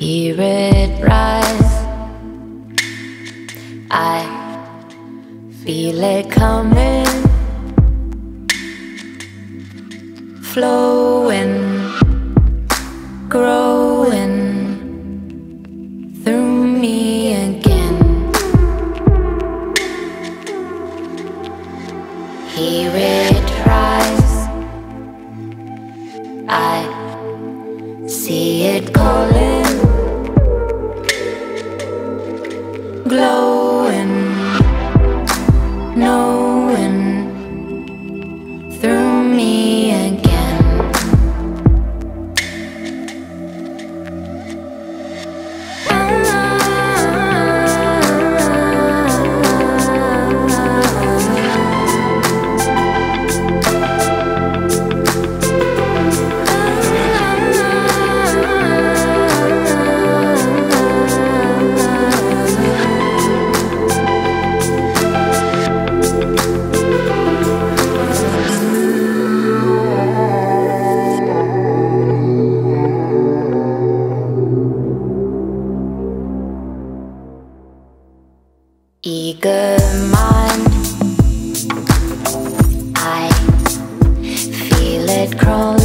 Hear it rise. I feel it coming, flowing, Siegermann. I feel it crawling.